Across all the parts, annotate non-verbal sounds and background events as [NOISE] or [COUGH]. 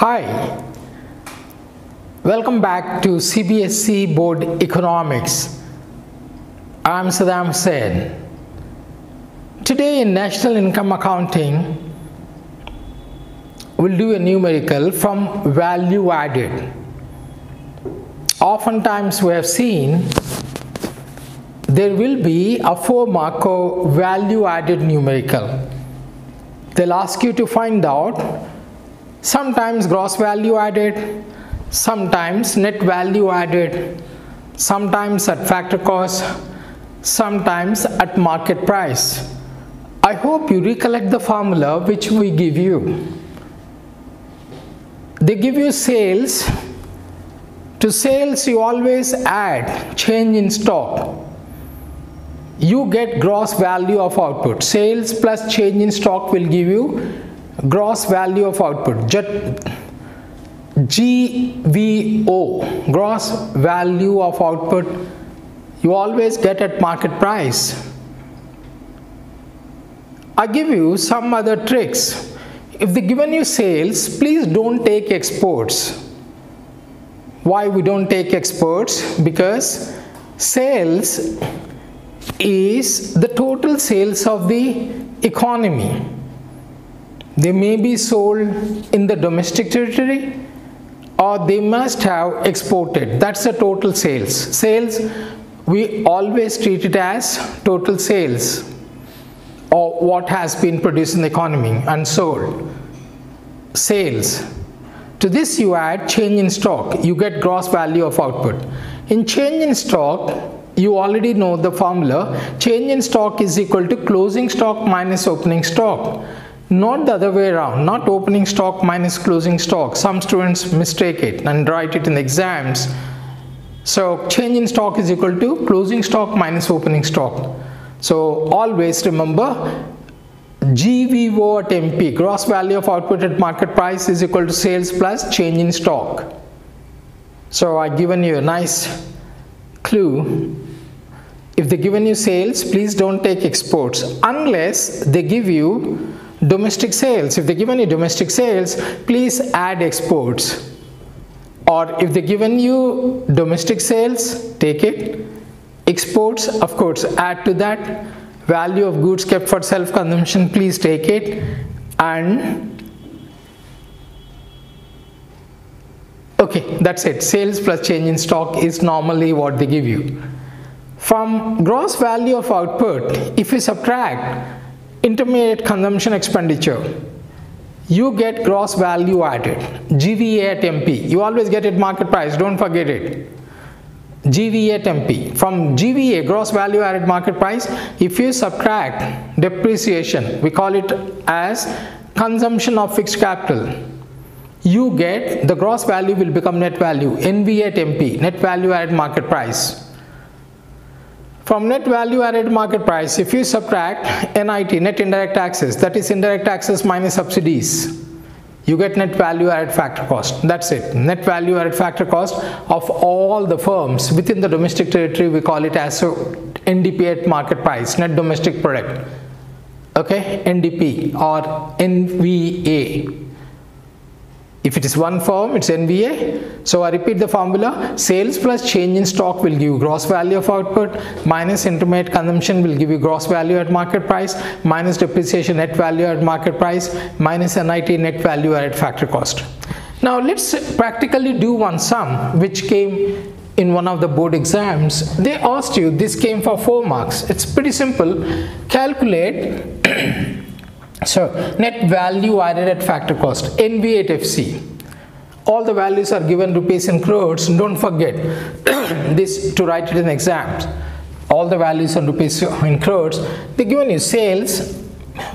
Hi, welcome back to CBSE Board Economics. I'm Saddam Hussain. Today in National Income Accounting, we'll do a numerical from value added. Oftentimes we have seen there will be a four mark of value added numerical. They'll ask you to find out sometimes gross value added, sometimes net value added, sometimes at factor cost, sometimes at market price. I hope you recollect the formula which we give you. They give you sales. To sales you always add change in stock. You get gross value of output. Sales plus change in stock will give you gross value of output GVO gross value of output you always get at market price. I give you some other tricks. If they given you sales please don't take exports. Why we don't take exports? Because sales is the total sales of the economy they may be sold in the domestic territory or they must have exported. That's the total sales. Sales, we always treat it as total sales or what has been produced in the economy and sold. Sales. To this you add change in stock. You get gross value of output. In change in stock, you already know the formula. Change in stock is equal to closing stock minus opening stock not the other way around. Not opening stock minus closing stock. Some students mistake it and write it in the exams. So change in stock is equal to closing stock minus opening stock. So always remember GVO at MP gross value of output at market price is equal to sales plus change in stock. So I've given you a nice clue. If they given you sales please don't take exports. Unless they give you domestic sales. If they given you domestic sales please add exports. Or if they given you domestic sales take it. Exports of course add to that. Value of goods kept for self consumption please take it. And okay that's it. Sales plus change in stock is normally what they give you. From gross value of output if you subtract intermediate consumption expenditure. You get gross value added. GVA at MP you always get it market price. Don't forget it. GVA at MP from GVA gross value added market price. If you subtract depreciation we call it as consumption of fixed capital you get the gross value will become net value. NVA at MP net value added market price from net value added market price, if you subtract NIT, net indirect taxes, that is indirect taxes minus subsidies, you get net value added factor cost. That's it. Net value added factor cost of all the firms within the domestic territory, we call it as NDP at market price, net domestic product. Okay, NDP or NVA if it is one firm, it's NVA. So I repeat the formula. Sales plus change in stock will give you gross value of output minus intermediate consumption will give you gross value at market price minus depreciation net value at market price minus NIT net value at factor cost. Now let's practically do one sum which came in one of the board exams. They asked you, this came for 4 marks. It's pretty simple. Calculate [CLEARS THROAT] so net value added at factor cost, NV at FC. All the values are given rupees and crores. Don't forget [COUGHS] this to write it in exams. All the values are rupees in crores. They given you sales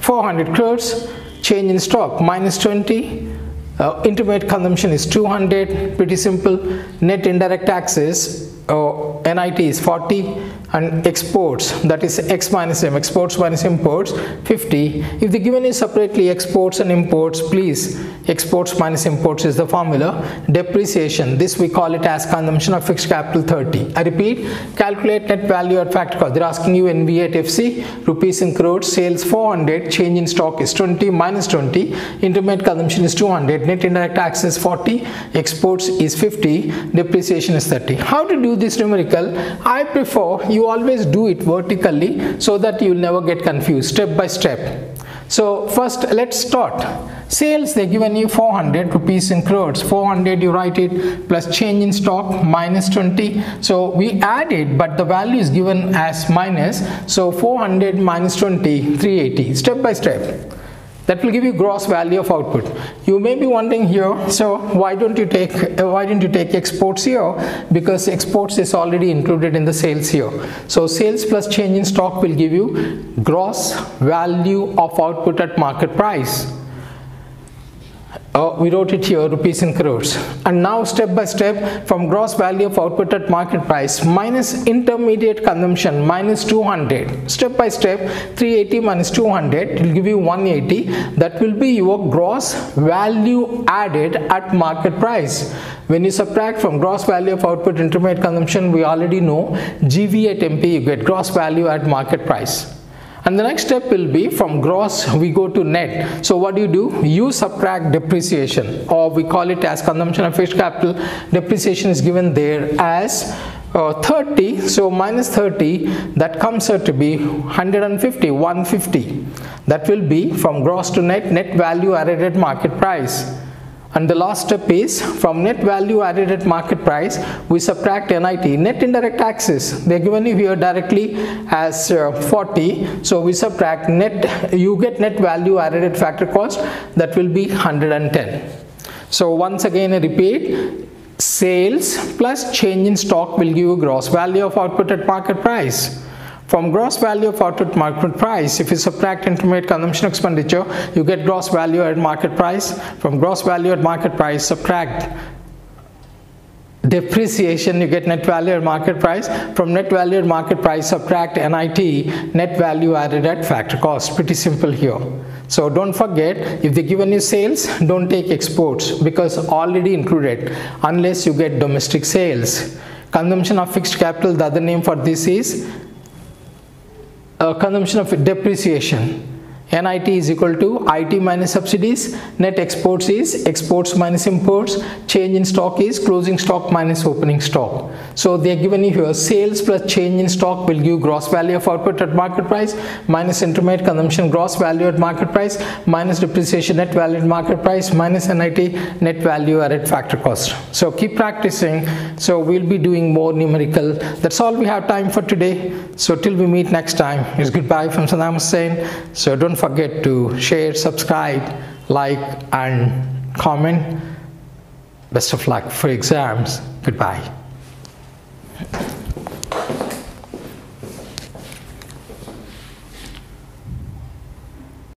400 crores, change in stock minus 20, uh, intermediate consumption is 200, pretty simple. Net indirect taxes, uh, NIT is 40 and exports that is x minus m exports minus imports 50 if the given is separately exports and imports please exports minus imports is the formula. Depreciation this we call it as consumption of fixed capital 30 i repeat calculate net value at factor cost. They're asking you nv at fc rupees in crores sales 400 change in stock is 20 minus 20 intermediate consumption is 200 net indirect tax is 40 exports is 50 depreciation is 30 how to do this numerical i prefer you always do it vertically so that you will never get confused step by step. So first let's start. Sales they given you 400 rupees in crores. 400 you write it plus change in stock minus 20 so we added but the value is given as minus. So 400 minus 20 380 step by step that will give you gross value of output. You may be wondering here so why don't you take uh, why didn't you take exports here? Because exports is already included in the sales here. So sales plus change in stock will give you gross value of output at market price uh, we wrote it here rupees in crores. And now step by step from gross value of output at market price minus intermediate consumption minus 200 step by step 380 minus 200 will give you 180 that will be your gross value added at market price. When you subtract from gross value of output intermediate consumption we already know GV at MP you get gross value at market price and the next step will be from gross we go to net. So what do you do? You subtract depreciation or we call it as consumption of fixed capital. Depreciation is given there as uh, 30 so minus 30 that comes out to be 150 150 that will be from gross to net net value added at market price and the last step is from net value added at market price we subtract NIT net indirect taxes they're given you here directly as uh, 40 so we subtract net you get net value added at factor cost that will be 110 so once again I repeat sales plus change in stock will give you gross value of output at market price from gross value of output market price, if you subtract intermediate consumption expenditure, you get gross value at market price. From gross value at market price, subtract depreciation you get net value at market price. From net value at market price subtract NIT net value added at factor cost. Pretty simple here. So don't forget if they given you sales don't take exports because already included unless you get domestic sales. Consumption of fixed capital the other name for this is uh, consumption of depreciation NIT is equal to IT minus subsidies, net exports is exports minus imports, change in stock is closing stock minus opening stock. So they are given you here sales plus change in stock will give gross value of output at market price minus intermediate consumption gross value at market price minus depreciation net value at market price minus NIT net value at factor cost. So keep practicing. So we'll be doing more numerical. That's all we have time for today. So till we meet next time, it's goodbye from Saddam Hussein. So don't forget to share, subscribe, like and comment. Best of luck for exams. Goodbye.